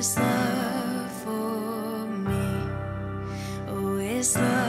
Is love for me, oh, is love.